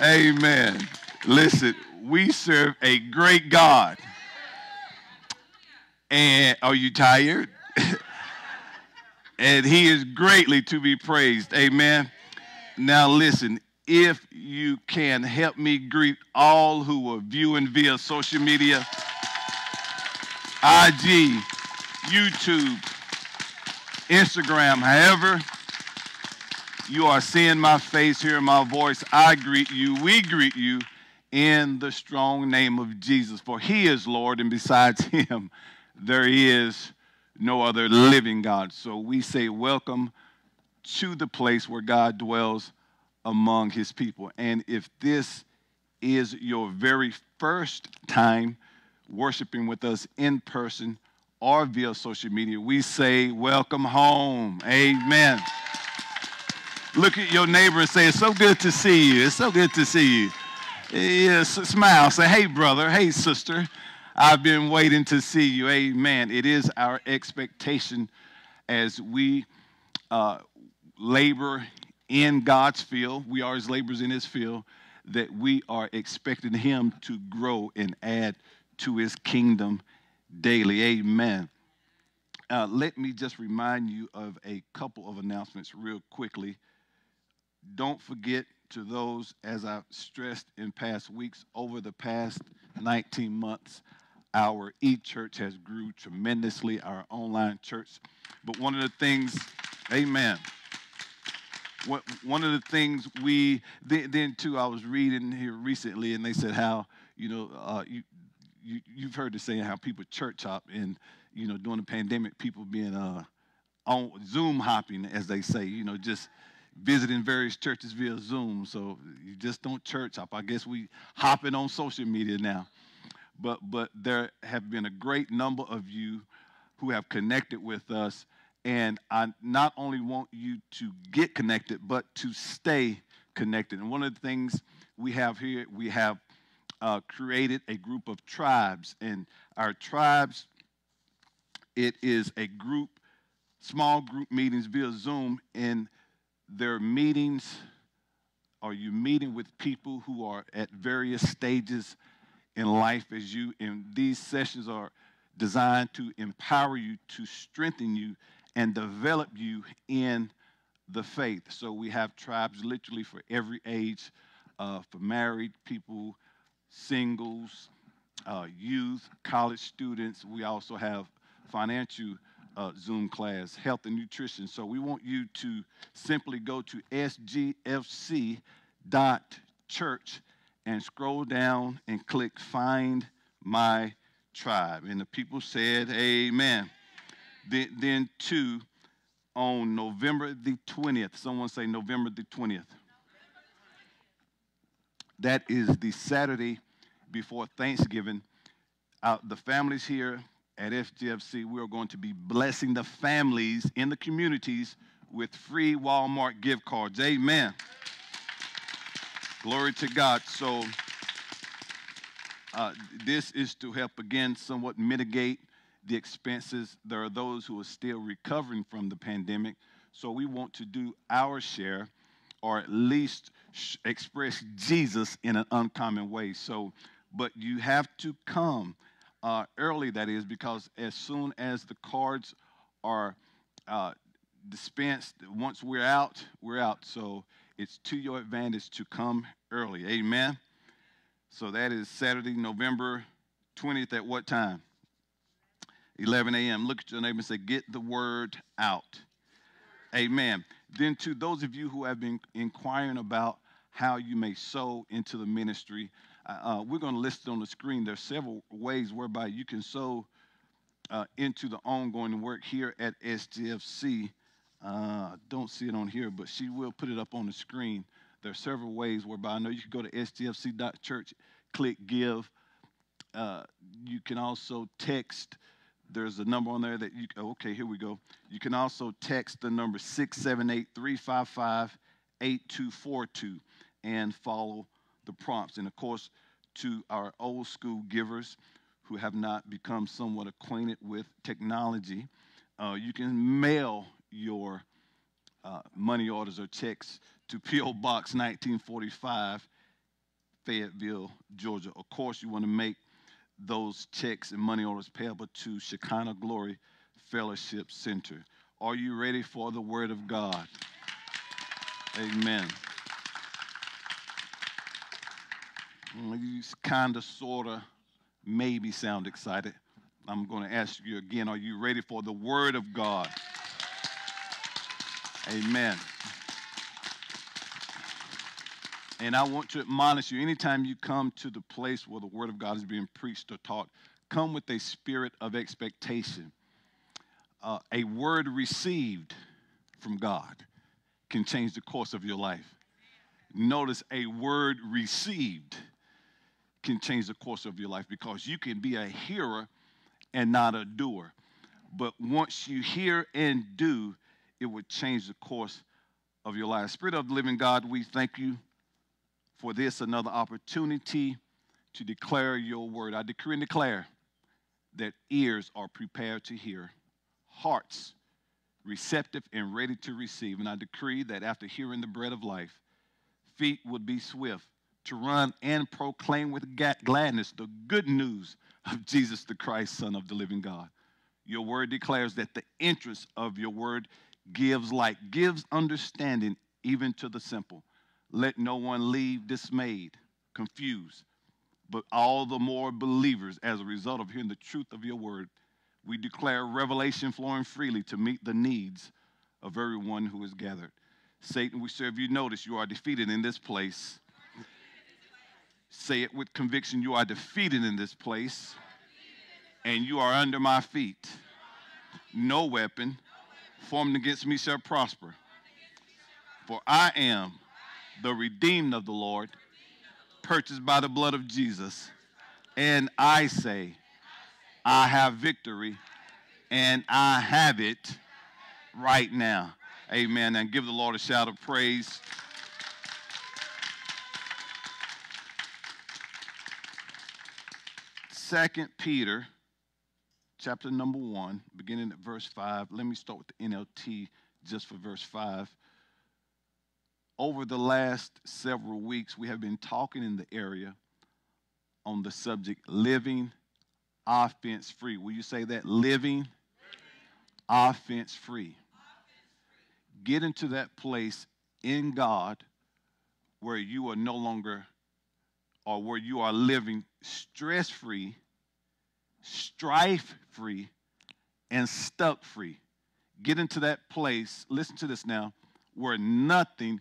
Amen. Listen, we serve a great God. And are you tired? and he is greatly to be praised. Amen. Now, listen, if you can help me greet all who are viewing via social media, IG, YouTube, Instagram, however you are seeing my face, hearing my voice, I greet you, we greet you in the strong name of Jesus. For he is Lord, and besides him, there is no other living God. So we say, Welcome to the place where God dwells among his people. And if this is your very first time worshiping with us in person or via social media, we say, Welcome home. Amen. Look at your neighbor and say, It's so good to see you. It's so good to see you. Yes, smile. Say, Hey, brother. Hey, sister. I've been waiting to see you. Amen. It is our expectation as we uh, labor in God's field, we are his laborers in his field, that we are expecting him to grow and add to his kingdom daily. Amen. Uh, let me just remind you of a couple of announcements real quickly. Don't forget to those, as I've stressed in past weeks, over the past 19 months, our e-church has grew tremendously, our online church. But one of the things, amen, one of the things we, then too, I was reading here recently and they said how, you know, uh, you, you, you've heard the saying how people church hop and, you know, during the pandemic, people being uh, on Zoom hopping, as they say, you know, just visiting various churches via Zoom. So you just don't church hop. I guess we hopping on social media now but but there have been a great number of you who have connected with us and i not only want you to get connected but to stay connected and one of the things we have here we have uh, created a group of tribes and our tribes it is a group small group meetings via zoom and their meetings are you meeting with people who are at various stages in life as you, and these sessions are designed to empower you, to strengthen you, and develop you in the faith. So we have tribes literally for every age, uh, for married people, singles, uh, youth, college students. We also have financial uh, Zoom class, health and nutrition. So we want you to simply go to sgfc.church and scroll down and click Find My Tribe. And the people said, Amen. Then, then two, on November the 20th, someone say November the 20th. That is the Saturday before Thanksgiving. Uh, the families here at SGFC, we are going to be blessing the families in the communities with free Walmart gift cards. Amen. Glory to God. So, uh, this is to help again somewhat mitigate the expenses. There are those who are still recovering from the pandemic. So, we want to do our share or at least sh- express Jesus in an uncommon way. So, but you have to come uh, early, that is, because as soon as the cards are uh, dispensed, once we're out, we're out. So, it's to your advantage to come early. Amen. So that is Saturday, November 20th at what time? 11 a.m. Look at your neighbor and say, Get the word out. Amen. Then, to those of you who have been inquiring about how you may sow into the ministry, uh, uh we're going to list it on the screen. There are several ways whereby you can sow uh, into the ongoing work here at SGFC. Uh, don't see it on here, but she will put it up on the screen. There are several ways whereby I know you can go to sgfc.church, click give. Uh, you can also text. There's a number on there that you, oh, okay, here we go. You can also text the number 678 355 8242 and follow the prompts. And of course, to our old school givers who have not become somewhat acquainted with technology, uh, you can mail your uh, money orders or checks to P.O. Box 1945, Fayetteville, Georgia. Of course, you want to make those checks and money orders payable to Shekinah Glory Fellowship Center. Are you ready for the Word of God? Amen. You kind of, sort of, maybe sound excited. I'm going to ask you again are you ready for the Word of God? Amen. And I want to admonish you anytime you come to the place where the Word of God is being preached or taught, come with a spirit of expectation. Uh, a word received from God can change the course of your life. Notice a word received can change the course of your life because you can be a hearer and not a doer. But once you hear and do, it would change the course of your life. Spirit of the living God, we thank you for this another opportunity to declare your word. I decree and declare that ears are prepared to hear, hearts receptive and ready to receive. And I decree that after hearing the bread of life, feet would be swift to run and proclaim with gladness the good news of Jesus the Christ, Son of the living God. Your word declares that the interest of your word gives light, gives understanding even to the simple. Let no one leave dismayed, confused, but all the more believers as a result of hearing the truth of your word. We declare revelation flowing freely to meet the needs of everyone who is gathered. Satan, we serve you. Notice you are defeated in this place. Say it with conviction. You are defeated in this place, and you are under my feet. No weapon formed against me shall prosper. For I am the redeemed of the Lord, purchased by the blood of Jesus. And I say, I have victory, and I have it right now. Amen. And give the Lord a shout of praise. Second Peter, chapter number one, beginning at verse five. Let me start with the NLT just for verse five over the last several weeks, we have been talking in the area on the subject living offense free. Will you say that? Living, living. offense free. Get into that place in God where you are no longer or where you are living stress free, strife free, and stuck free. Get into that place, listen to this now, where nothing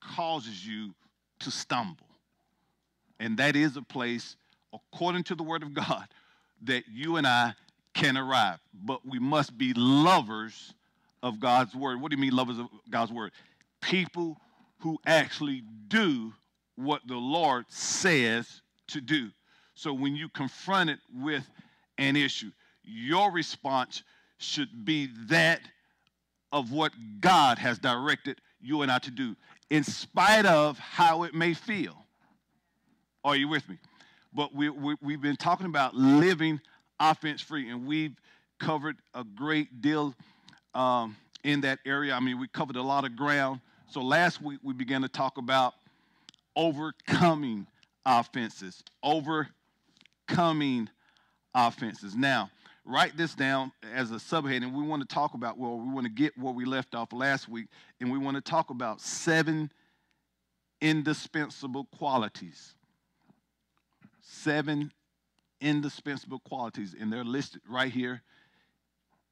causes you to stumble. And that is a place, according to the Word of God, that you and I can arrive. But we must be lovers of God's Word. What do you mean, lovers of God's Word? People who actually do what the Lord says to do. So when you confront it with an issue, your response should be that of what God has directed you and I to do in spite of how it may feel. Are you with me? But we, we, we've been talking about living offense free, and we've covered a great deal um, in that area. I mean, we covered a lot of ground. So last week we began to talk about overcoming offenses, overcoming offenses. Now, write this down as a subheading. We want to talk about, well, we want to get where we left off last week, and we want to talk about seven indispensable qualities. Seven indispensable qualities, and they're listed right here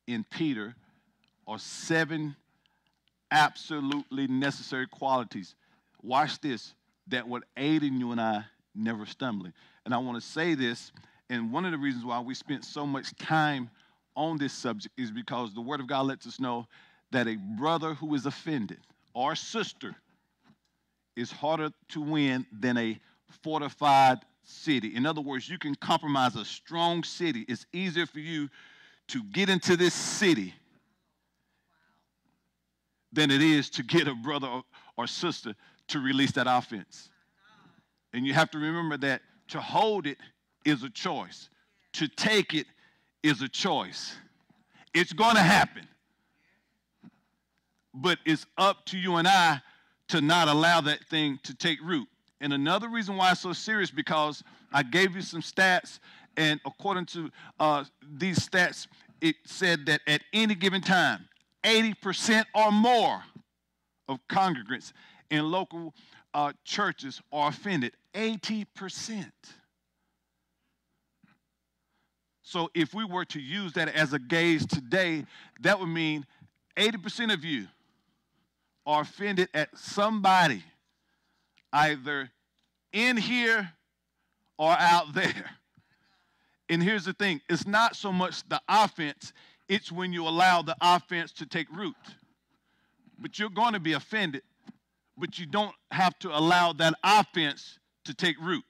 in Peter, are seven absolutely necessary qualities. Watch this that would aid in you and I never stumbling. And I want to say this and one of the reasons why we spent so much time on this subject is because the Word of God lets us know that a brother who is offended or sister is harder to win than a fortified city. In other words, you can compromise a strong city. It's easier for you to get into this city than it is to get a brother or sister to release that offense. And you have to remember that to hold it is a choice. To take it is a choice. It's going to happen. But it's up to you and I to not allow that thing to take root. And another reason why it's so serious because I gave you some stats, and according to uh, these stats, it said that at any given time, 80% or more of congregants in local uh, churches are offended. 80%. So if we were to use that as a gauge today, that would mean 80% of you are offended at somebody, either in here or out there. And here's the thing it's not so much the offense, it's when you allow the offense to take root. But you're going to be offended, but you don't have to allow that offense to take root.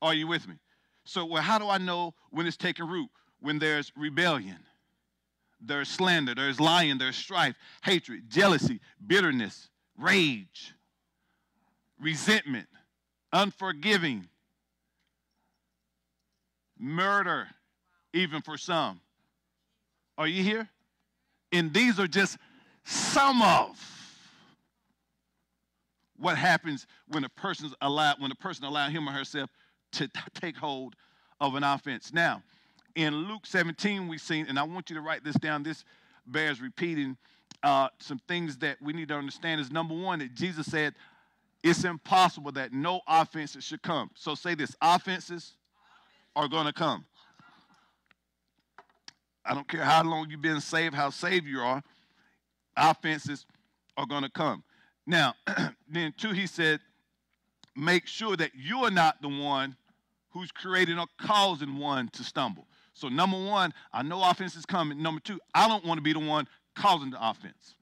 Are you with me? So, well, how do I know when it's taking root? When there's rebellion, there's slander, there's lying, there's strife, hatred, jealousy, bitterness, rage, resentment, unforgiving, murder, even for some. Are you here? And these are just some of what happens when a person's allowed when a person allow him or herself to take hold of an offense. Now, in Luke 17, we've seen, and I want you to write this down. This bears repeating. Uh, some things that we need to understand is number one that Jesus said it's impossible that no offenses should come. So say this: offenses are going to come. I don't care how long you've been saved, how saved you are, offenses are going to come. Now, then, two, he said, make sure that you are not the one who's creating or causing one to stumble. So, number one, I know offense is coming. Number two, I don't want to be the one causing the offense.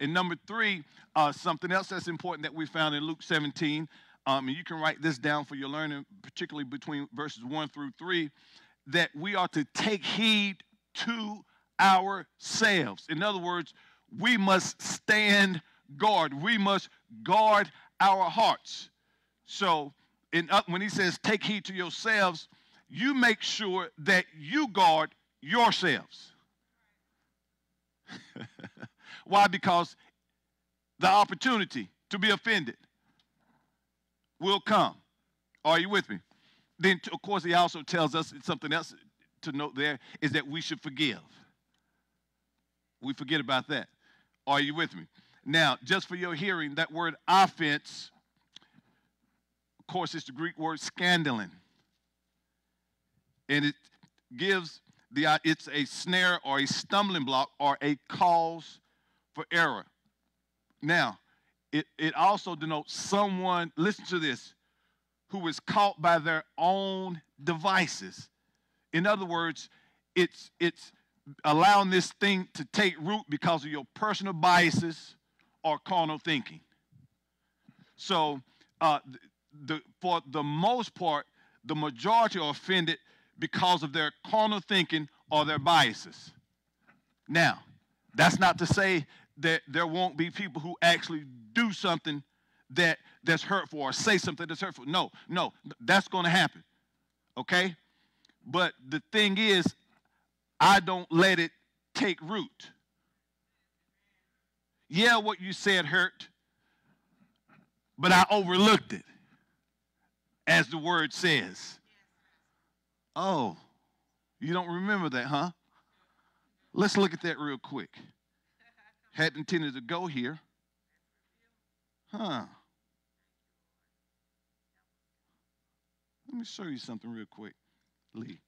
And number three, uh, something else that's important that we found in Luke 17, um, and you can write this down for your learning, particularly between verses one through three, that we are to take heed to ourselves. In other words, we must stand guard. We must guard our hearts. So, in, uh, when he says take heed to yourselves, you make sure that you guard yourselves. Why? Because the opportunity to be offended will come. Are you with me? Then, of course, he also tells us something else to note there is that we should forgive. We forget about that. Are you with me? Now, just for your hearing, that word offense, of course, it's the Greek word scandalon. And it gives the uh, it's a snare or a stumbling block or a cause for error. Now, it, it also denotes someone, listen to this, who is caught by their own devices. In other words, it's it's allowing this thing to take root because of your personal biases or carnal thinking. So, uh, the, for the most part, the majority are offended because of their carnal thinking or their biases. Now, that's not to say that there won't be people who actually do something that that's hurtful or say something that's hurtful. No, no, that's going to happen. Okay? But the thing is, I don't let it take root. Yeah, what you said hurt, but I overlooked it, as the word says. Oh, you don't remember that, huh? Let's look at that real quick. Had intended to go here. Huh. Let me show you something real quick, Lee.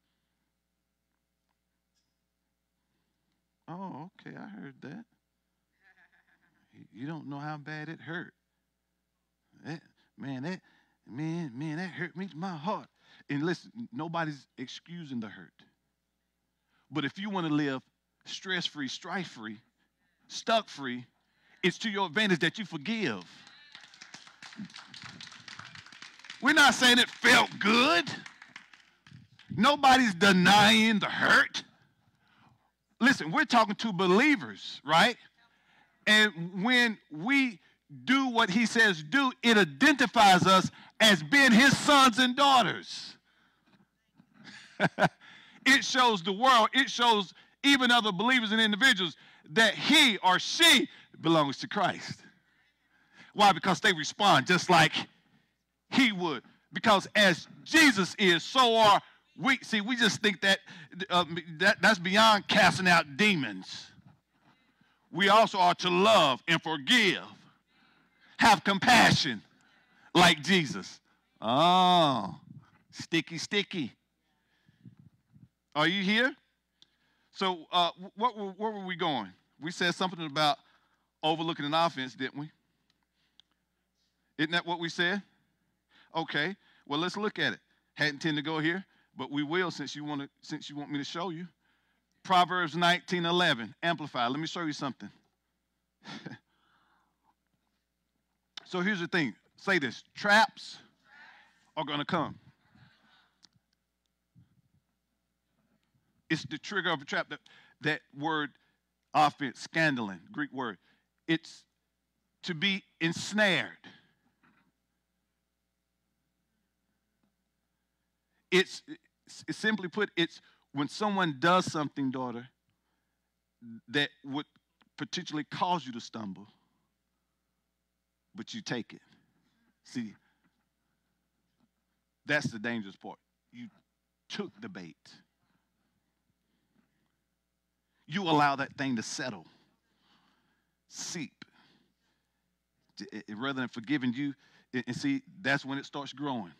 Oh, okay, I heard that. You don't know how bad it hurt. That, man, that man, man, that hurt me to my heart. And listen, nobody's excusing the hurt. But if you want to live stress-free, strife-free, stuck-free, it's to your advantage that you forgive. We're not saying it felt good. Nobody's denying the hurt. Listen, we're talking to believers, right? And when we do what he says do, it identifies us as being his sons and daughters. it shows the world, it shows even other believers and individuals that he or she belongs to Christ. Why? Because they respond just like he would. Because as Jesus is, so are we. See, we just think that, uh, that that's beyond casting out demons. We also are to love and forgive, have compassion like Jesus. Oh, sticky, sticky. Are you here? So, uh, what, where were we going? We said something about overlooking an offense, didn't we? Isn't that what we said? Okay. Well, let's look at it. Hadn't intended to go here, but we will since you want to since you want me to show you. Proverbs 19, 11, amplify. Let me show you something. so here's the thing. Say this. Traps are going to come. It's the trigger of a trap. That, that word offense, scandalon, Greek word. It's to be ensnared. It's, it's simply put, it's when someone does something, daughter, that would potentially cause you to stumble, but you take it. See, that's the dangerous part. You took the bait. You allow that thing to settle, seep. Eh, eh, rather than forgiving you, and see, that's when it starts growing.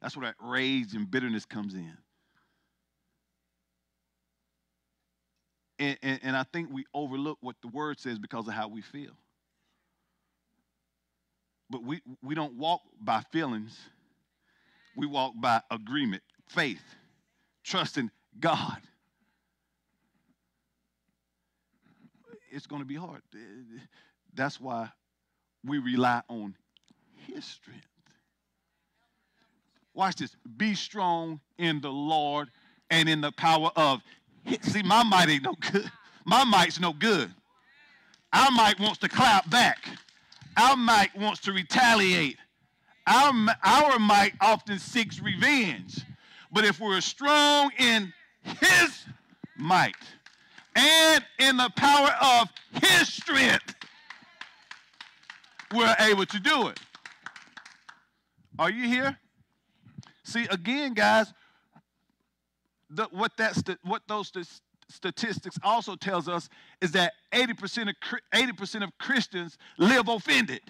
That's where that rage and bitterness comes in. And, and, and, I think we overlook what the word says because of how we feel. But we, we don't walk by feelings, we walk by agreement, faith, trusting God. It's going to be hard. That's why we rely on His strength. Watch this. Be strong in the Lord and in the power of. See, my might ain't no good. My might's no good. Our might wants to clap back. Our might wants to retaliate. Our, our might often seeks revenge. But if we're strong in His might and in the power of His strength, we're able to do it. Are you here? See, again, guys, the, what, that's what those st- statistics also tells us is that 80% of, 80% of Christians live offended.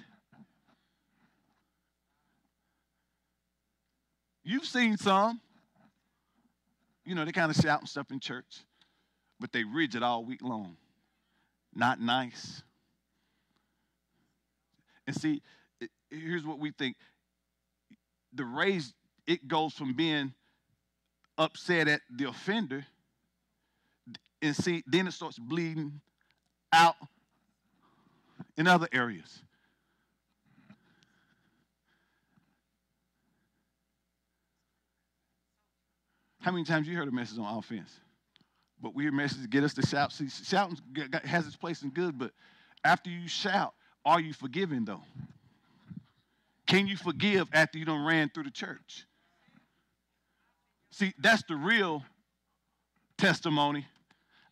You've seen some. You know, they kind of shout and stuff in church, but they rigid all week long. Not nice. And see, here's what we think the raised it goes from being upset at the offender and see then it starts bleeding out in other areas. How many times you heard a message on offense? But we hear messages get us to shout. See shouting has its place in good but after you shout are you forgiving though? Can you forgive after you don't ran through the church See, that's the real testimony.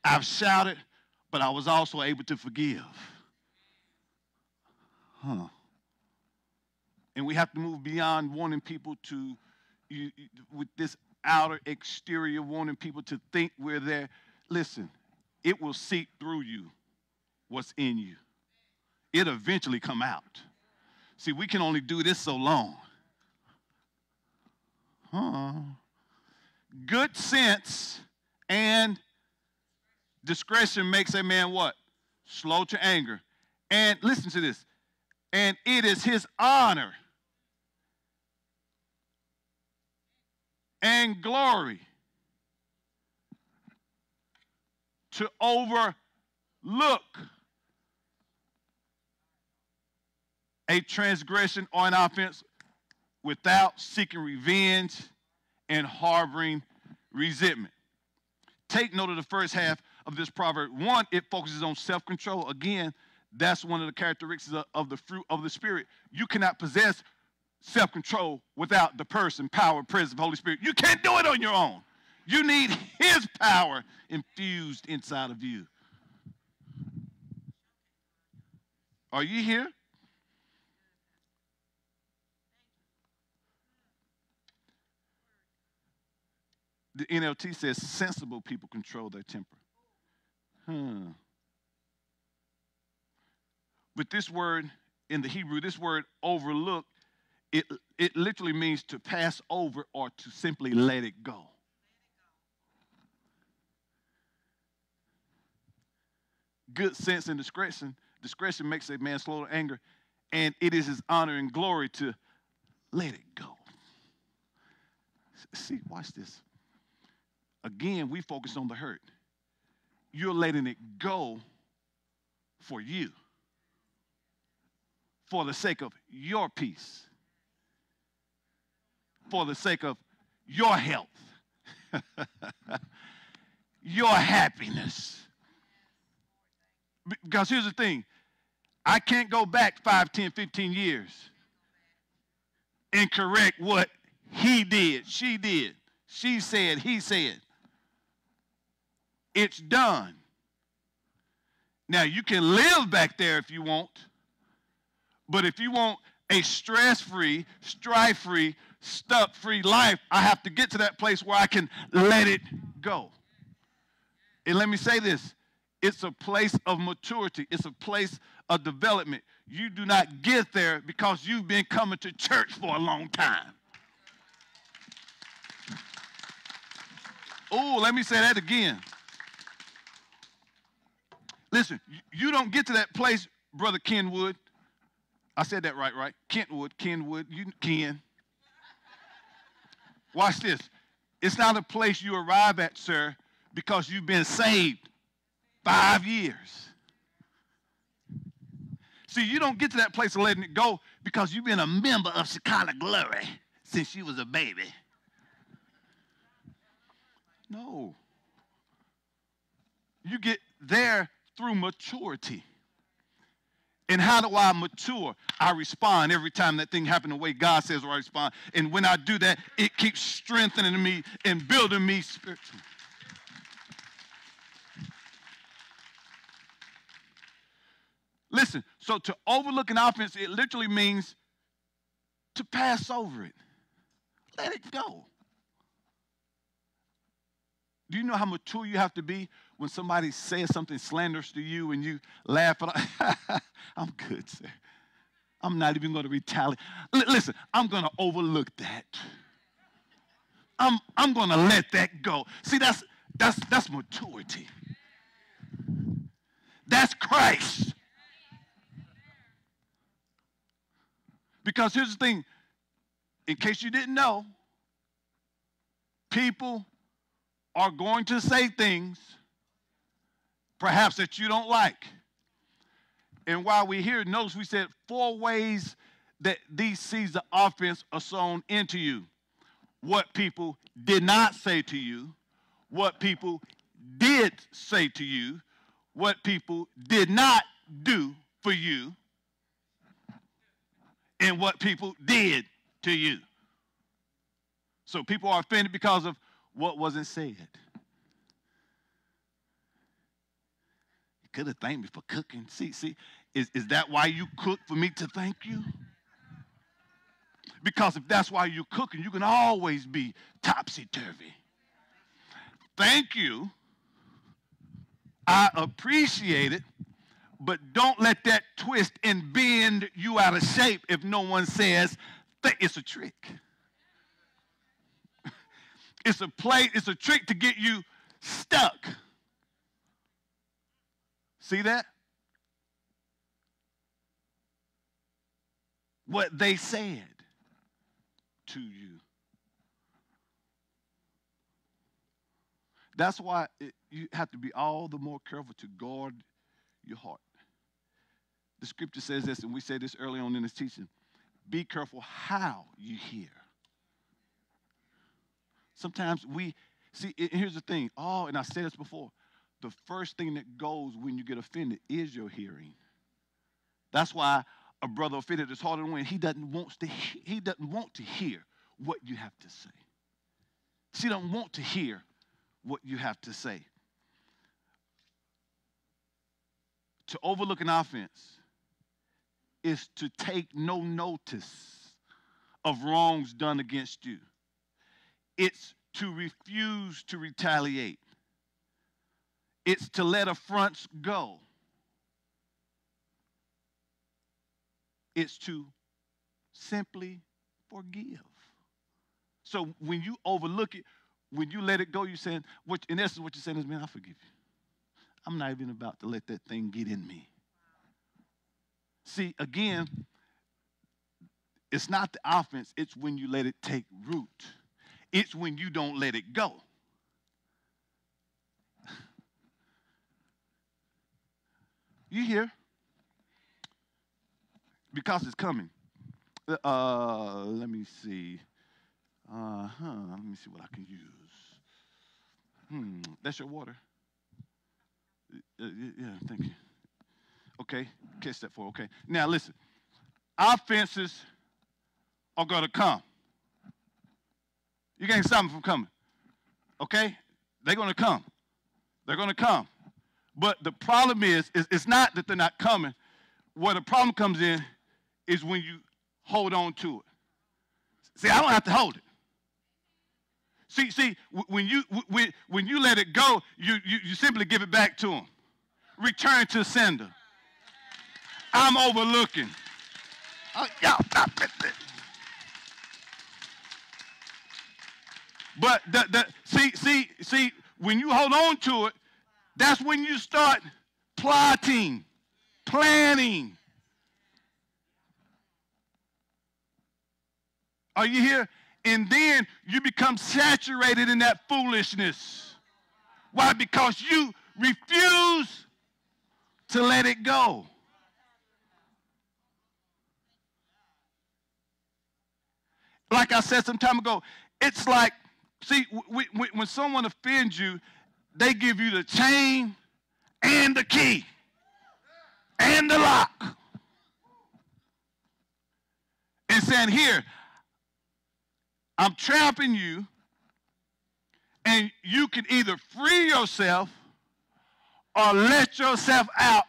I've shouted, but I was also able to forgive. Huh. And we have to move beyond wanting people to, you, with this outer exterior, wanting people to think we're there. Listen, it will seep through you what's in you. It'll eventually come out. See, we can only do this so long. Huh good sense and discretion makes a man what? Slow to anger. And listen to this. And it is his honor and glory to overlook a transgression or an offense without seeking revenge and harboring resentment. Take note of the first half of this proverb. One, it focuses on self control. Again, that's one of the characteristics of, of the fruit of the Spirit. You cannot possess self control without the person, power, presence of Holy Spirit. You can't do it on your own. You need His power infused inside of you. Are you here? The NLT says sensible people control their temper. Hmm. But this word in the Hebrew, this word overlook, it, it literally means to pass over or to simply let it go. Good sense and discretion. Discretion makes a man slow to anger, and it is his honor and glory to let it go. See, watch this. Again, we focus on the hurt. You're letting it go for you, for the sake of your peace, for the sake of your health, your happiness. Because here's the thing I can't go back 5, 10, 15 years and correct what he did, she did, she said, he said. It's done. Now, you can live back there if you want, but if you want a stress free, strife free, stuck free life, I have to get to that place where I can let it go. And let me say this it's a place of maturity, it's a place of development. You do not get there because you've been coming to church for a long time. Oh, let me say that again. Listen, you don't get to that place, Brother Kenwood. I said that right, right? Kentwood, Kenwood, you Ken. Watch this. It's not a place you arrive at, sir, because you've been saved five years. See, you don't get to that place of letting it go because you've been a member of Shekinah Glory since you was a baby. No. You get there through maturity. And how do I mature? I respond every time that thing happens the way God says I respond. And when I do that, it keeps strengthening me and building me spiritually. Listen, so to overlook an offense, it literally means to pass over it. Let it go. Do you know how mature you have to be when somebody says something slanderous to you and you laugh? I'm good, sir. I'm not even going to retaliate. L- listen, I'm going to overlook that. I'm, I'm going to let that go. See, that's, that's, that's maturity. That's Christ. Because here's the thing in case you didn't know, people are going to say things perhaps that you don't like. And while we're here, notice we said four ways that these seeds of offense are sown into you. What people did not say to you, what people did say to you, what people did not do for you, and what people did to you. So people are offended because of what wasn't said. You could have thanked me for cooking. See, see, is, is that why you cook for me to thank you? Because if that's why you're cooking, you can always be topsy turvy. Thank you. I appreciate it, but don't let that twist and bend you out of shape if no one says it's a trick. It's a play, it's a trick to get you stuck. See that? What they said to you. That's why it, you have to be all the more careful to guard your heart. The scripture says this, and we said this early on in this teaching. Be careful how you hear. Sometimes we see, here's the thing. Oh, and I said this before. The first thing that goes when you get offended is your hearing. That's why a brother offended is harder to win. He doesn't want to. He doesn't want to hear what you have to say. She don't want to hear what you have to say. To overlook an offense is to take no notice of wrongs done against you it's to refuse to retaliate. It's to let affronts go. It's to simply forgive. So when you overlook it, when you let it go, you're saying, in essence, what you're saying is, man, I forgive you. I'm not even about to let that thing get in me. See, again, it's not the offense, it's when you let it take root. It's when you don't let it go. You hear? Because it's coming. Uh, let me see. Uh huh. Let me see what I can use. Hmm. That's your water. Uh, yeah, thank you. Okay, catch that for. Okay. Now listen. Offenses are gonna come. You can't stop them from coming. Okay? They're gonna come. They're gonna come. But the problem is, is it's not that they're not coming. Where the problem comes in is when you hold on to it. See, I don't have to hold it. See, see, when you when, when you let it go, you, you, you simply give it back to him. Return to sender. I'm overlooking. Oh, y'all stop it. But the, the see, see, see, when you hold on to it, that's when you start plotting, planning. Are you here? And then you become saturated in that foolishness. Why? Because you refuse to let it go. Like I said some time ago, it's like, see, when someone offends you, they give you the chain and the key and the lock. And saying, Here, I'm trapping you, and you can either free yourself or let yourself out.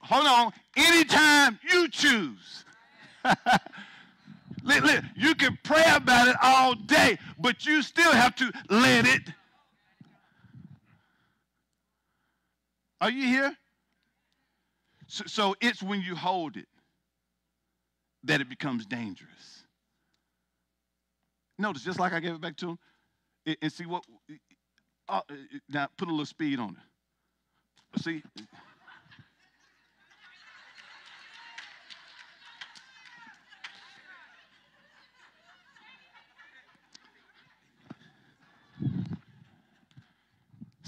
Hold on, anytime you choose. you can pray about it all day, but you still have to let it Are you here? So, so it's when you hold it that it becomes dangerous. Notice, just like I gave it back to him, and see what, uh, now put a little speed on it. See?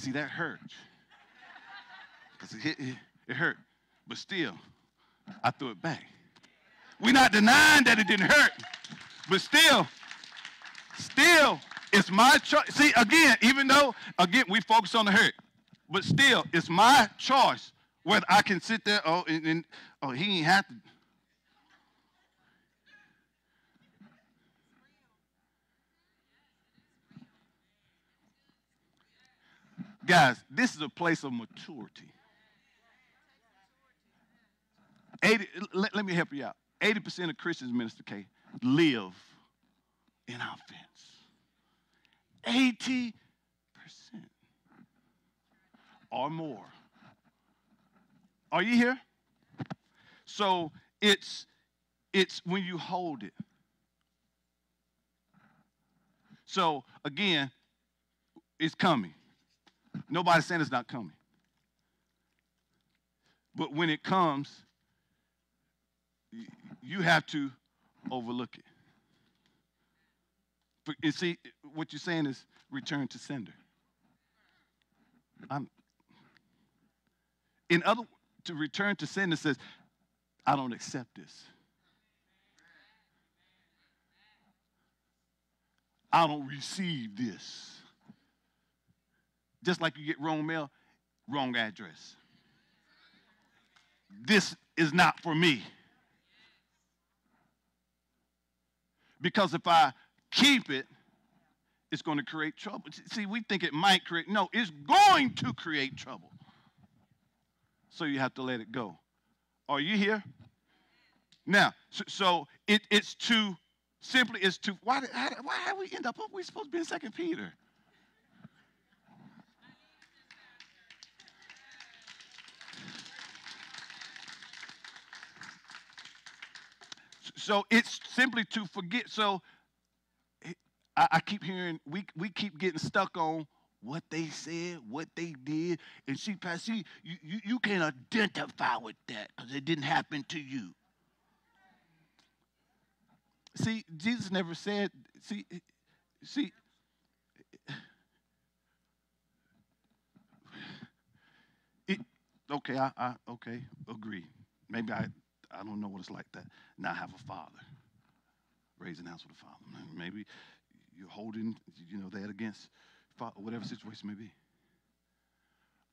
See, that hurt. because it, it, it hurt. But still, I threw it back. We're not denying that it didn't hurt, but still, still, it's my choice. See, again, even though, again, we focus on the hurt, but still, it's my choice whether I can sit there, oh, and, and oh, he ain't have to. Guys, this is a place of maturity. 80, let, let me help you out. 80% of Christians, Minister K, live in offense. 80% or more. Are you here? So it's it's when you hold it. So again, it's coming. Nobody's saying it's not coming. But when it comes, you have to overlook it. You see, what you're saying is return to sender. I'm, in other, to return to sender says, I don't accept this. I don't receive this. Just like you get wrong mail, wrong address. This is not for me. Because if I keep it, it's going to create trouble. See, we think it might create, no, it's going to create trouble. So you have to let it go. Are you here? Now, so, so it, it's to simply it's to why did, why how we end up we supposed to be in Second Peter? So it's simply to forget. So I, I keep hearing we we keep getting stuck on what they said, what they did, and see, Pastor, you, you, you can't identify with that because it didn't happen to you. See, Jesus never said, see, see, okay, I, I, okay, agree. Maybe I, I don't know what it's like that. Now I have a father, raising house with a father. Maybe you're holding, you know, that against whatever situation may be.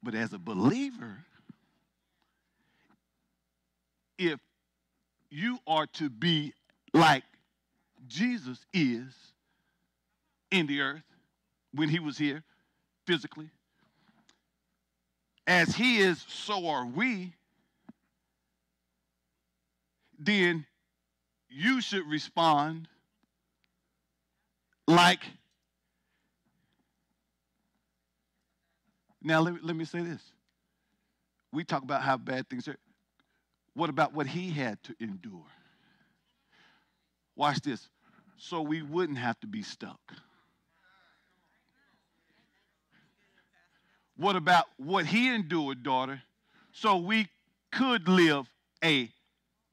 But as a believer, if you are to be like Jesus is in the earth when he was here physically, as he is, so are we, then you should respond like Now, let me, let me say this. We talk about how bad things are. What about what he had to endure? Watch this. So we wouldn't have to be stuck. What about what he endured, daughter? So we could live a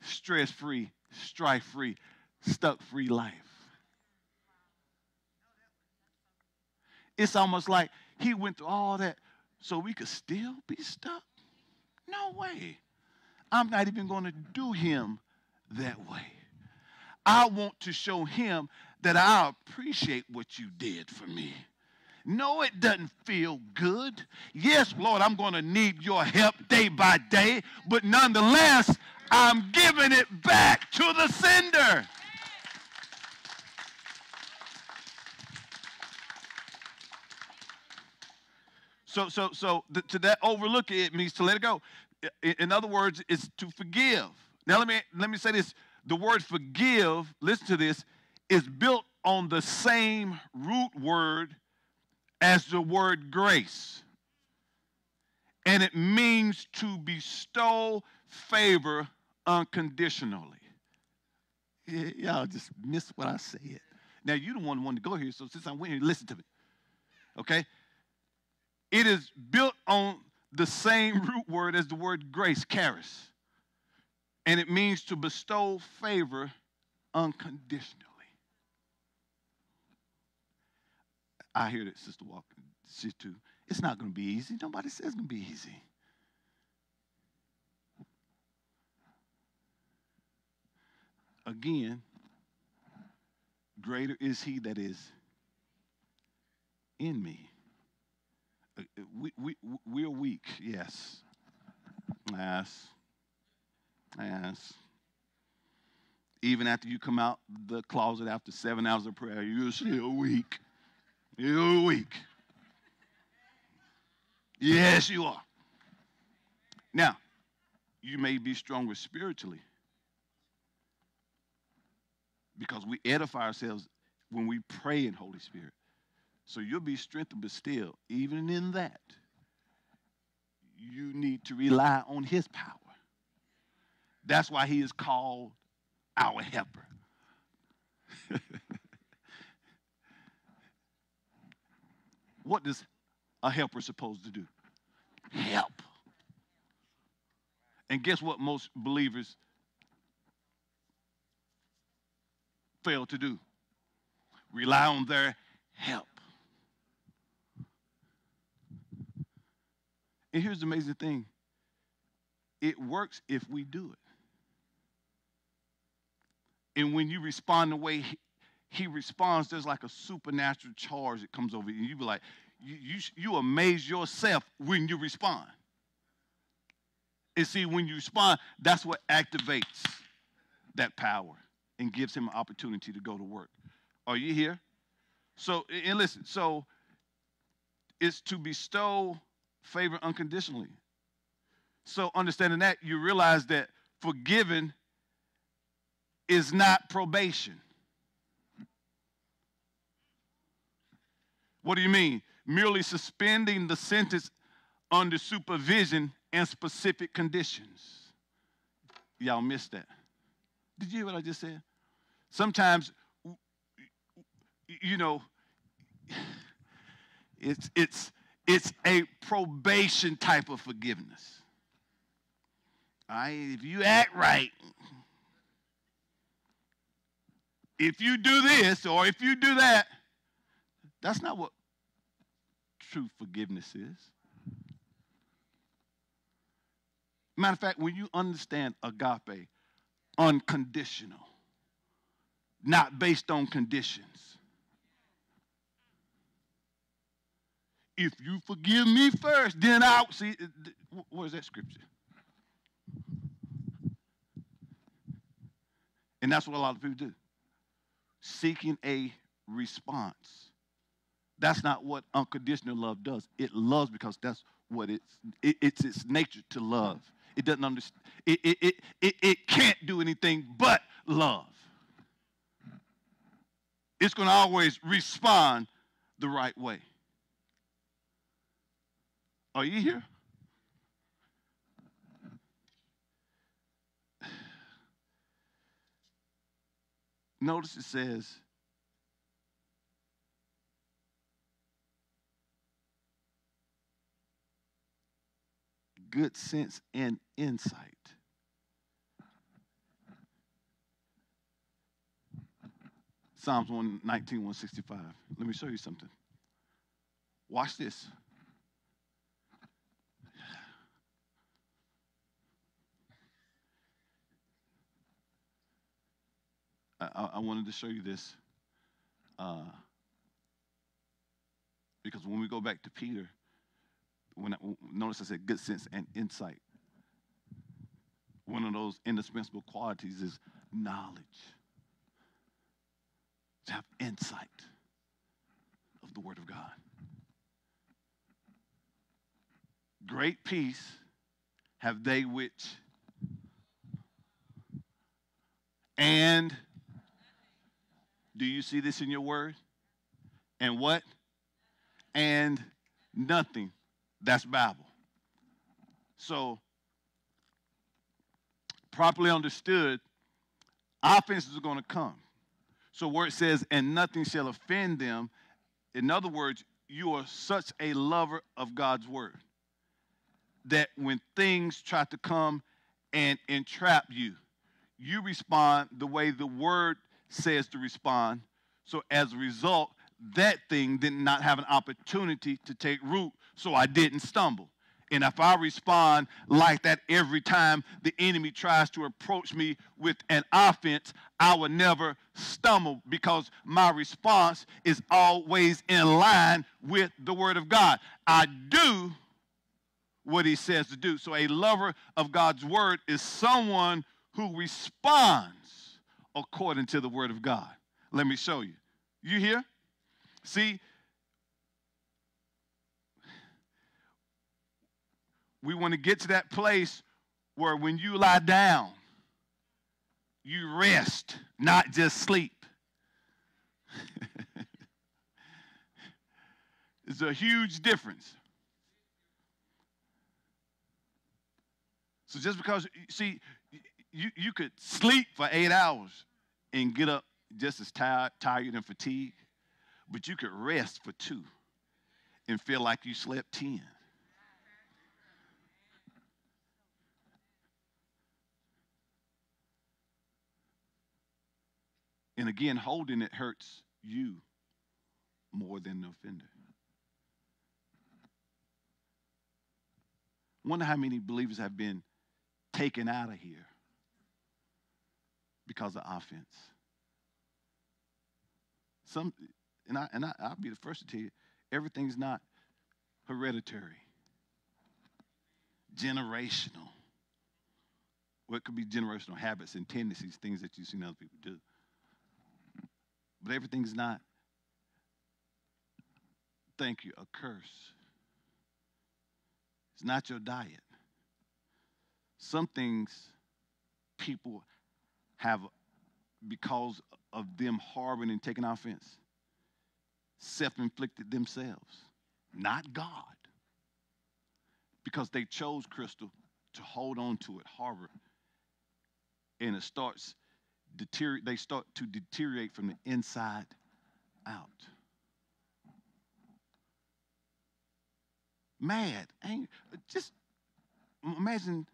stress free, strife free, stuck free life. It's almost like he went through all that so we could still be stuck? No way. I'm not even going to do him that way. I want to show him that I appreciate what you did for me. No, it doesn't feel good. Yes, Lord, I'm going to need your help day by day, but nonetheless, I'm giving it back to the sender. So, so, so the, to that overlook it means to let it go. In, in other words, it's to forgive. Now let me let me say this: the word forgive, listen to this, is built on the same root word as the word grace. And it means to bestow favor unconditionally. Y'all just miss what I said. Now you don't want to go here, so since I went here, listen to me. Okay? It is built on the same root word as the word grace, charis. And it means to bestow favor unconditionally. I hear that, Sister Walker, she too. It's not going to be easy. Nobody says it's going to be easy. Again, greater is he that is in me uh, we, we, we're weak, yes. Yes. Yes. Even after you come out the closet after seven hours of prayer, you're still weak. You're weak. Yes, you are. Now, you may be stronger spiritually because we edify ourselves when we pray in Holy Spirit. So you'll be strengthened, but still, even in that, you need to rely on his power. That's why he is called our helper. what does a helper supposed to do? Help. And guess what most believers fail to do? Rely on their help. And here's the amazing thing it works if we do it. And when you respond the way he, he responds, there's like a supernatural charge that comes over you. You be like, you, you, you amaze yourself when you respond. And see, when you respond, that's what activates that power and gives him an opportunity to go to work. Are you here? So, and listen, so it's to bestow favor unconditionally. So, understanding that, you realize that forgiving is not probation. What do you mean? Merely suspending the sentence under supervision and specific conditions. Y'all missed that. Did you hear what I just said? Sometimes, you know, it's, it's, it's a probation type of forgiveness. All right, if you act right, if you do this or if you do that, that's not what true forgiveness is. Matter of fact, when you understand agape, unconditional, not based on conditions. If you forgive me first, then I'll see. Uh, where's that scripture? And that's what a lot of people do seeking a response. That's not what unconditional love does. It loves because that's what it's it, it's its nature to love. It doesn't understand it, it, it, it, it can't do anything but love. It's going to always respond the right way. Are you here? Notice it says, good sense and insight. Psalms 119, 165. Let me show you something. Watch this. I, I wanted to show you this uh, because when we go back to Peter, when I, notice I said good sense and insight. One of those indispensable qualities is knowledge. To have insight of the Word of God. Great peace have they which and do you see this in your word? And what? And nothing. That's Bible. So, properly understood, offenses are going to come. So, where it says, and nothing shall offend them, in other words, you are such a lover of God's word that when things try to come and entrap you, you respond the way the word says to respond. So as a result, that thing did not have an opportunity to take root, so I didn't stumble. And if I respond like that every time the enemy tries to approach me with an offense, I will never stumble because my response is always in line with the Word of God. I do what He says to do. So a lover of God's Word is someone who responds according to the word of God. Let me show you. You hear? See, we want to get to that place where when you lie down, you rest, not just sleep. it's a huge difference. So just because, see, you, you could sleep for eight hours and get up just as tired, tired and fatigued, but you could rest for two and feel like you slept 10. And again, holding it hurts you more than the offender. Wonder how many believers have been taken out of here because of offense. Some, and, I, and I, I'll be the first to tell you, everything's not hereditary, generational. What could be generational habits and tendencies, things that you've seen other people do. But everything's not, thank you, a curse. It's not your diet. Some things people have, because of them harboring and taking offense, self inflicted themselves, not God. Because they chose crystal to hold on to it, harbor, and it starts deteriorate. They start to deteriorate from the inside out. Mad, angry, just imagine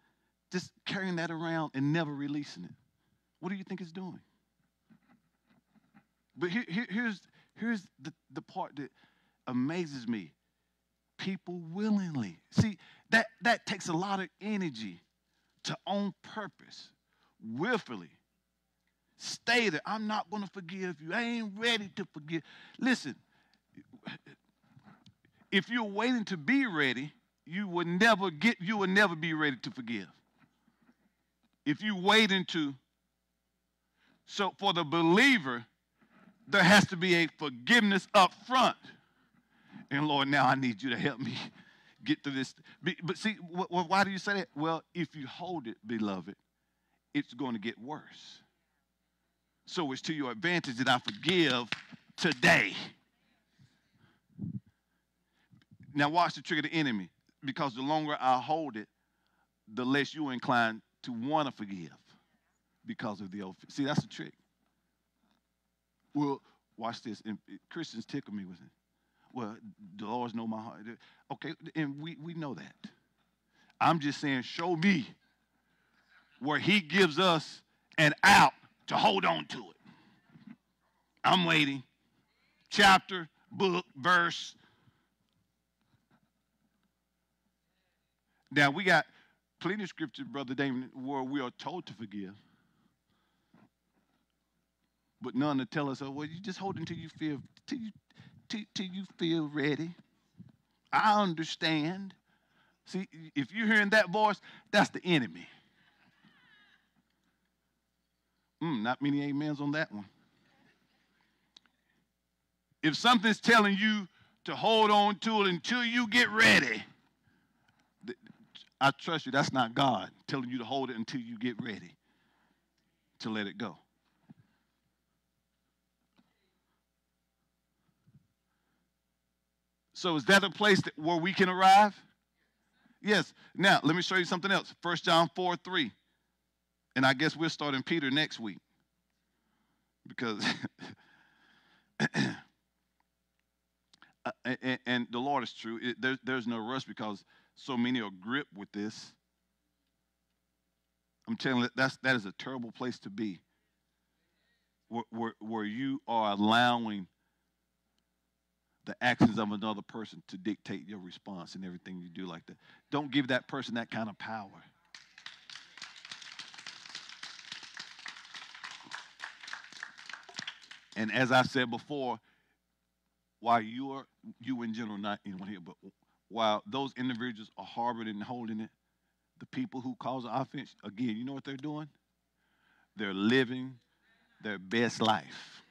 just carrying that around and never releasing it. What do you think it's doing? But here, here, here's, here's the, the part that amazes me. People willingly. See, that, that takes a lot of energy to own purpose, willfully. Stay there. I'm not going to forgive you. I ain't ready to forgive. Listen, if you're waiting to be ready, you will never get, you will never be ready to forgive. If you wait into, so for the believer, there has to be a forgiveness up front. And Lord, now I need you to help me get through this. But see, why do you say that? Well, if you hold it, beloved, it's going to get worse. So it's to your advantage that I forgive today. Now, watch the trick of the enemy. Because the longer I hold it, the less you're inclined to want to forgive because of the old. See, that's the trick. Well, watch this. And Christians tickle me with it. Well, the Lord's know my heart. Okay, and we, we know that. I'm just saying, show me where He gives us an out to hold on to it. I'm waiting. Chapter, book, verse, Now we got plenty of scripture, Brother Damon, where we are told to forgive. But none to tell us, oh, well, you just hold until you feel till you till, till you feel ready. I understand. See, if you're hearing that voice, that's the enemy. Mm, not many amens on that one. If something's telling you to hold on to it until you get ready, I trust you, that's not God telling you to hold it until you get ready to let it go. So is that a place that, where we can arrive? Yes. Now, let me show you something else. 1 John 4 3. And I guess we'll start in Peter next week. Because, uh, and, and, the Lord is true. It, there, there's no rush because so many are gripped with this. I'm telling you, that's, that is a terrible place to be. Where, where, where you are allowing the actions of another person to dictate your response and everything you do like that. Don't give that person that kind of power. And as I said before, while you are you in general, not anyone here, but while those individuals are harboring and holding it, the people who cause offense, again, you know what they're doing? They're living their best life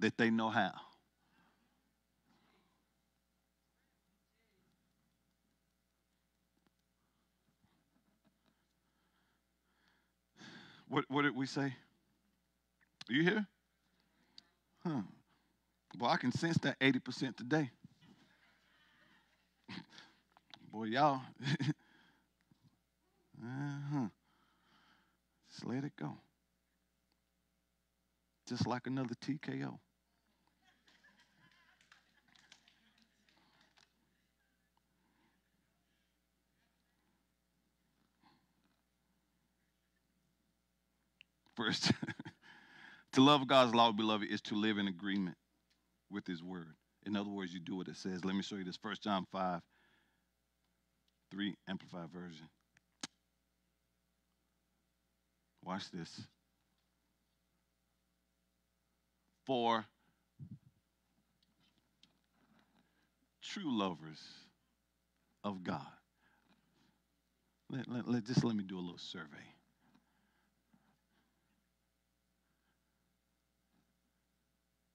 that they know how. What, what did we say? Are you here? Huh. Well, I can sense that 80% today. Boy, y'all. uh-huh. Just let it go. Just like another TKO. First, to love God's law, beloved, is to live in agreement with His word. In other words, you do what it says. Let me show you this. First John 5, 3 Amplified Version. Watch this. For true lovers of God. Let, let, let, just let me do a little survey.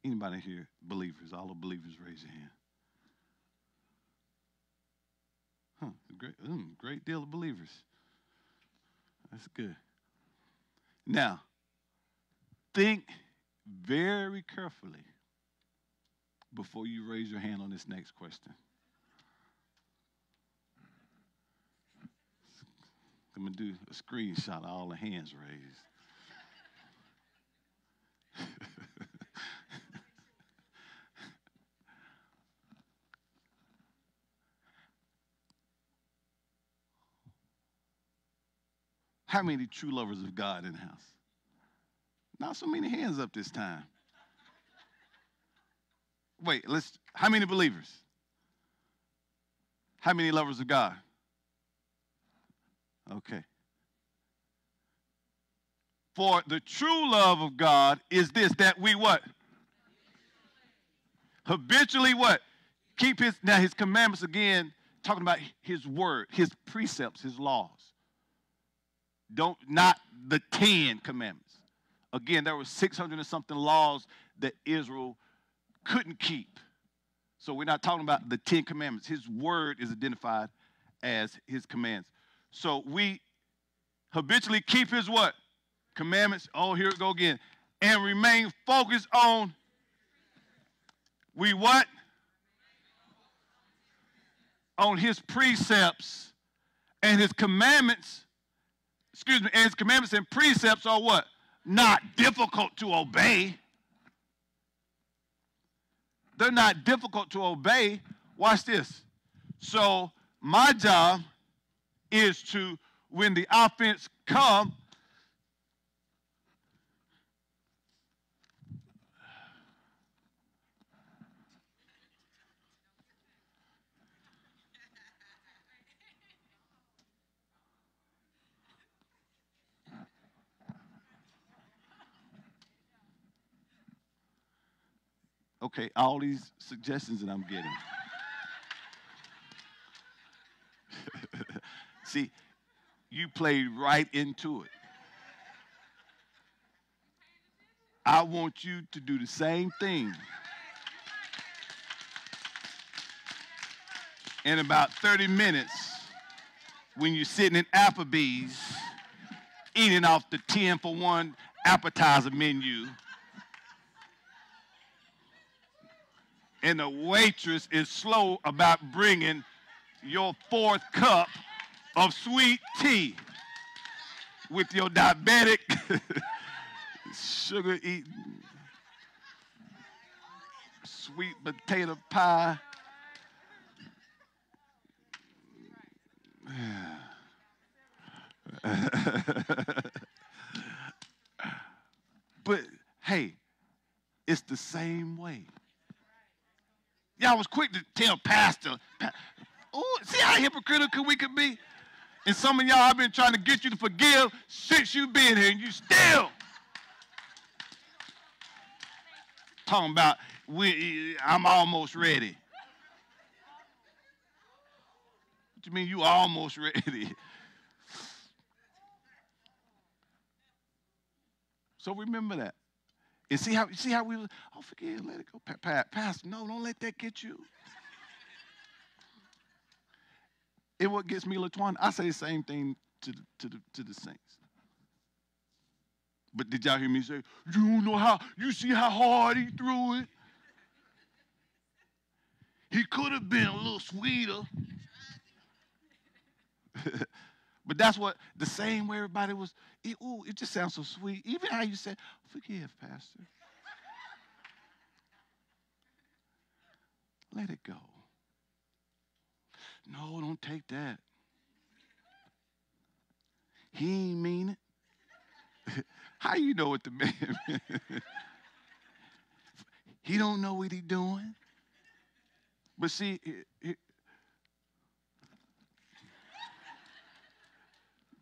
Anybody here, believers? All the believers, raise your hand. Huh, great, mm, great deal of believers. That's good. Now, think very carefully before you raise your hand on this next question. I'm going to do a screenshot of all the hands raised. How many true lovers of God in the house? Not so many hands up this time. Wait, let's how many believers? How many lovers of God? Okay. For the true love of God is this that we what? Habitually what? Keep his now his commandments again, talking about his word, his precepts, his laws. Don't not the Ten Commandments. Again, there were 600 and something laws that Israel couldn't keep. So we're not talking about the Ten Commandments. His word is identified as his commands. So we habitually keep his what? Commandments. Oh, here we go again. And remain focused on we what? On his precepts and his commandments excuse me, and his commandments and precepts are what? Not difficult to obey. They're not difficult to obey. Watch this. So my job is to, when the offense come, Okay, all these suggestions that I'm getting. See, you played right into it. I want you to do the same thing. In about 30 minutes, when you're sitting in Applebee's eating off the 10 for 1 appetizer menu and the waitress is slow about bringing your fourth cup of sweet tea with your diabetic sugar eating sweet potato pie. but hey, it's the same way. Y'all was quick to tell pastor. Oh, see how hypocritical we could be? And some of y'all, I've been trying to get you to forgive since you've been here, and you still talking about we, I'm almost ready. What do you mean you almost ready? So remember that. And see how you see how we oh forgive, let it go. Pastor, no, don't let that get you. And what gets me, Latuan, I say the same thing to the, to the, to the saints. But did y'all hear me say, you know how, you see how hard he threw it? He could have been a little sweeter. but that's what, the same way everybody was, it, ooh, it just sounds so sweet. Even how you said, forgive, Pastor. Let it go. No, don't take that. He ain't mean it. How you know what the man He don't know what he doing. But see,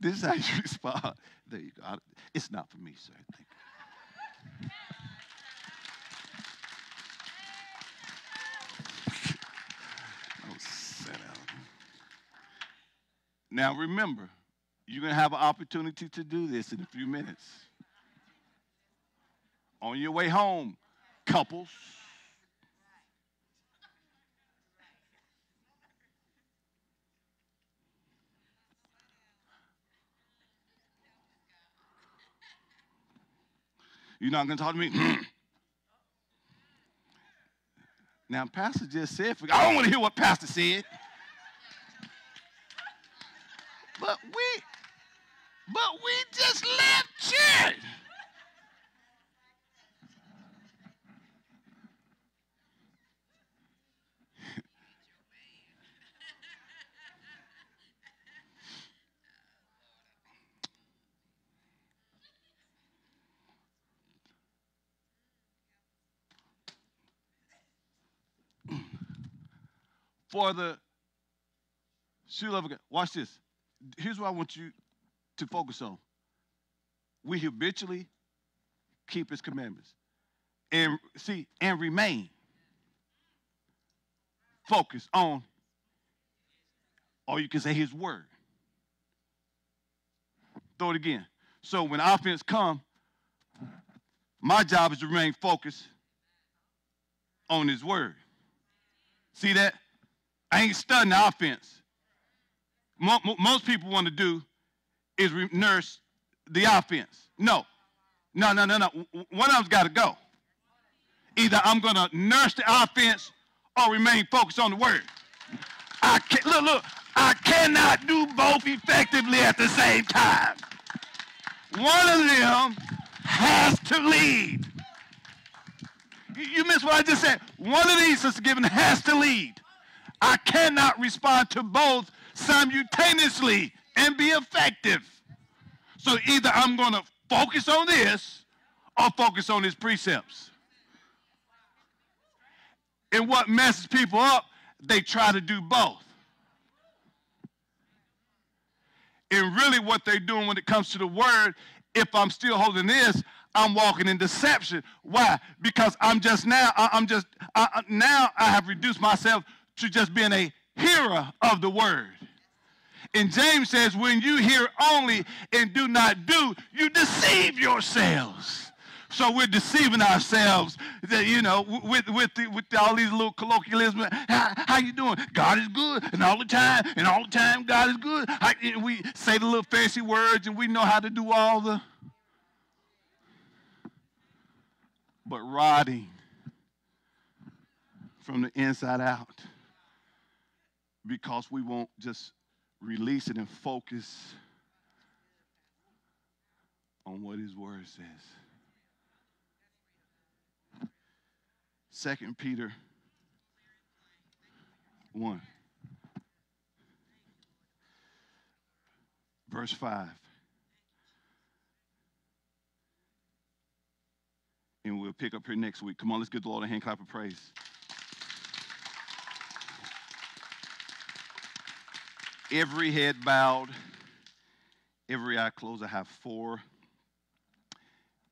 this is how you respond. There you go. It's not for me, sir. Thank you. Oh, now remember, you're going to have an opportunity to do this in a few minutes. On your way home, couples. You're not going to talk to me? Now, Pastor just said, I don't want to hear what Pastor said. But we, but we just left church. For the shoe of God. Watch this. Here's what I want you to focus on. We habitually keep his commandments. And see, and remain focused on, or you can say his word. Throw it again. So when offense come, my job is to remain focused on his word. See that? I ain't studying the offense. Most people want to do is nurse the offense. No, no, no, no, no. One of them's got to go. Either I'm going to nurse the offense or remain focused on the word. I can't, look, look, I cannot do both effectively at the same time. One of them has to lead. You, missed what I just said. One of these, Sister Given, has to lead. I cannot respond to both simultaneously and be effective. So either I'm going to focus on this or focus on his precepts. And what messes people up, they try to do both. And really, what they're doing when it comes to the word, if I'm still holding this, I'm walking in deception. Why? Because I'm just now, I'm just, I, now I have reduced myself to just being a hearer of the word. And James says, when you hear only and do not do, you deceive yourselves. So we're deceiving ourselves, that, you know, with with the, with all these little colloquialisms. How, how, you doing? God is good, and all the time, and all the time, God is good. We say the little fancy words, and we know how to do all the. But rotting from the inside out because we won't just release it and focus on what his word says. Second Peter 1 verse 5 and we'll pick up here next week. Come on, let's give the Lord a hand clap of praise. Every head bowed, every eye closed. I have four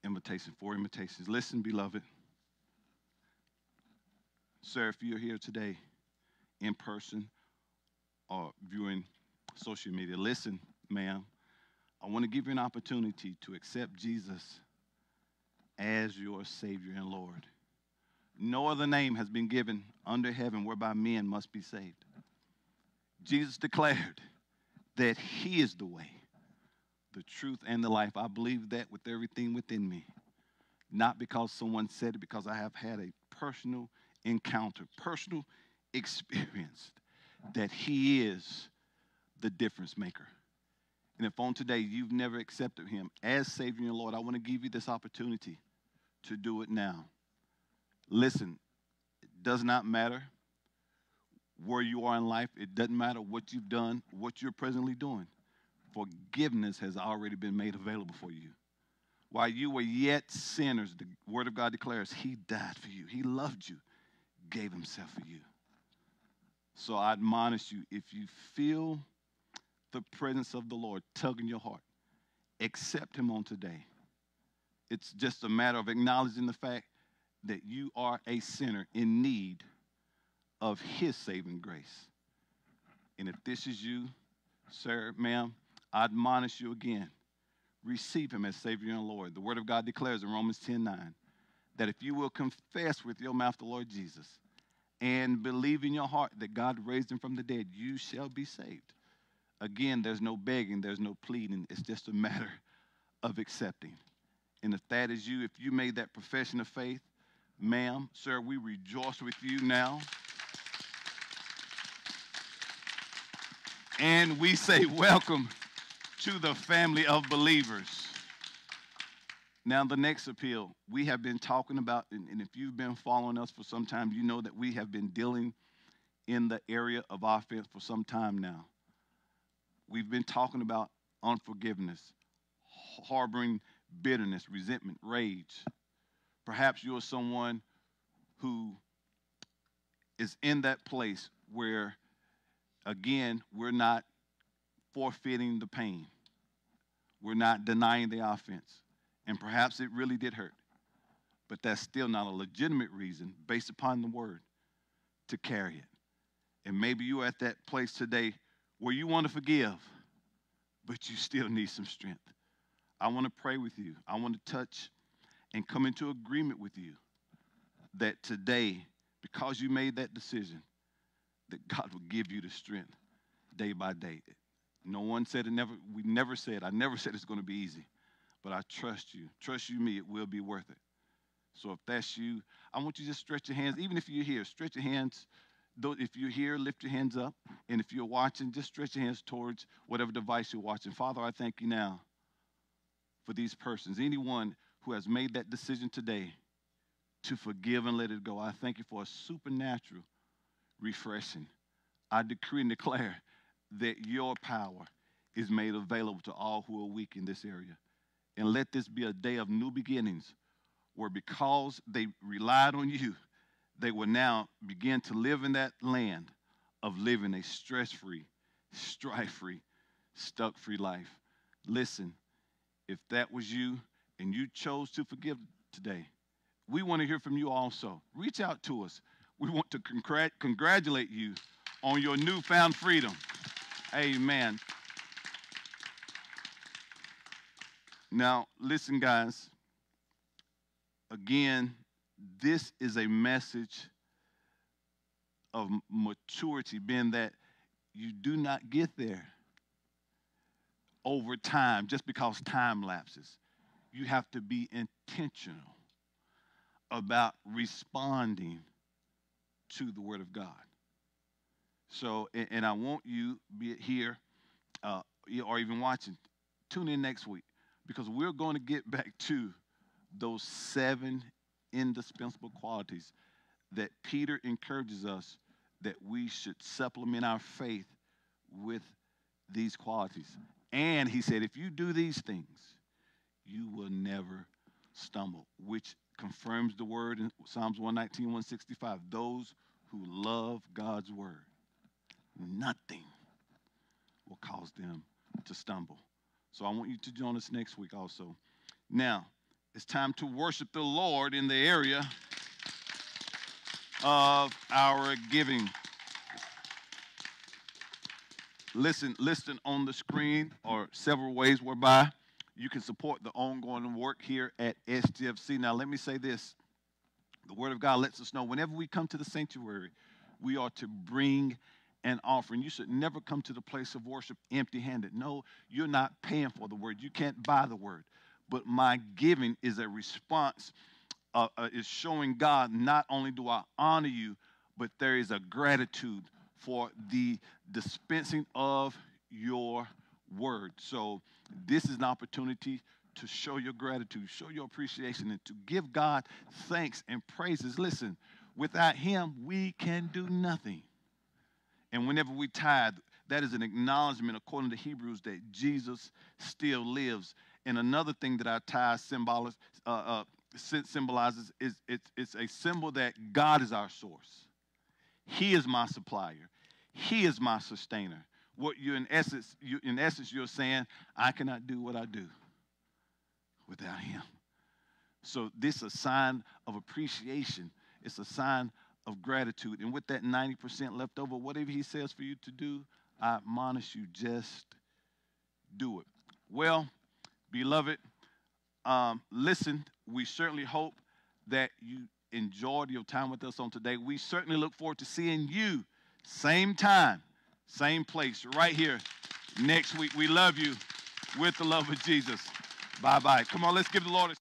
invitations, four invitations. Listen, beloved. Sir, if you're here today in person or viewing social media, listen, ma'am. I want to give you an opportunity to accept Jesus as your Savior and Lord. No other name has been given under heaven whereby men must be saved. Jesus declared that He is the way, the truth, and the life. I believe that with everything within me. Not because someone said it, because I have had a personal encounter, personal experience that He is the difference maker. And if on today you've never accepted Him as Savior and Lord, I want to give you this opportunity to do it now. Listen, it does not matter where you are in life. It doesn't matter what you've done, what you're presently doing. Forgiveness has already been made available for you. While you were yet sinners, the Word of God declares He died for you. He loved you, gave Himself for you. So I admonish you if you feel the presence of the Lord tugging your heart, accept Him on today. It's just a matter of acknowledging the fact that you are a sinner in need of his saving grace. And if this is you, sir, ma'am, I admonish you again. Receive him as Savior and Lord. The Word of God declares in Romans 10 9 that if you will confess with your mouth the Lord Jesus and believe in your heart that God raised him from the dead, you shall be saved. Again, there's no begging, there's no pleading. It's just a matter of accepting. And if that is you, if you made that profession of faith, Ma'am, sir, we rejoice with you now. And we say, Welcome to the family of believers. Now, the next appeal, we have been talking about, and if you've been following us for some time, you know that we have been dealing in the area of offense for some time now. We've been talking about unforgiveness, harboring bitterness, resentment, rage. Perhaps you're someone who is in that place where, again, we're not forfeiting the pain, we're not denying the offense. And perhaps it really did hurt, but that's still not a legitimate reason, based upon the word, to carry it. And maybe you're at that place today where you want to forgive, but you still need some strength. I want to pray with you. I want to touch and come into agreement with you that today, because you made that decision, that God will give you the strength day by day. No one said it never, we never said, I never said it's going to be easy, but I trust you. Trust you me, it will be worth it. So if that's you, I want you to just stretch your hands, even if you're here, stretch your hands. If you're here, lift your hands up. And if you're watching, just stretch your hands towards whatever device you're watching. Father, I thank you now for these persons. Anyone who has made that decision today to forgive and let it go, I thank you for a supernatural refreshing. I decree and declare that your power is made available to all who are weak in this area. And let this be a day of new beginnings where because they relied on you, they will now begin to live in that land of living a stress free, strife free, stuck free life. Listen, if that was you and you chose to forgive today, we want to hear from you also. Reach out to us. We want to congr- congratulate you on your newfound freedom. Amen. Now, listen, guys. Again, this is a message of maturity, being that you do not get there over time just because time lapses. You have to be intentional about responding to the Word of God. So, and, and I want you, be it here uh, or even watching, tune in next week because we're going to get back to those seven indispensable qualities that Peter encourages us that we should supplement our faith with these qualities. And he said, if you do these things, you will never stumble, which confirms the word in Psalms 119, 165. Those who love God's word, nothing will cause them to stumble. So I want you to join us next week also. Now, it's time to worship the Lord in the area of our giving. Listen, listen on the screen are several ways whereby you can support the ongoing work here at SGFC. Now, let me say this the Word of God lets us know whenever we come to the sanctuary, we are to bring an offering. You should never come to the place of worship empty handed. No, you're not paying for the Word, you can't buy the Word. But my giving is a response, uh, uh, is showing God not only do I honor you, but there is a gratitude for the dispensing of your word. So, this is an opportunity to show your gratitude, show your appreciation, and to give God thanks and praises. Listen, without Him, we can do nothing. And whenever we tithe, that is an acknowledgement, according to Hebrews, that Jesus still lives. And another thing that our tithe symbolizes, uh, uh, symbolizes is it's, it's a symbol that God is our source. He is my supplier. He is my sustainer. What you're in essence, you, in essence, you're saying, I cannot do what I do without him. So this is a sign of appreciation. It's a sign of gratitude. And with that 90% left over, whatever he says for you to do, I admonish you just do it. Well, beloved, um, listen, we certainly hope that you enjoyed your time with us on today. We certainly look forward to seeing you same time, same place, right here next week. We love you with the love of Jesus. Bye bye. Come on, let's give the Lord a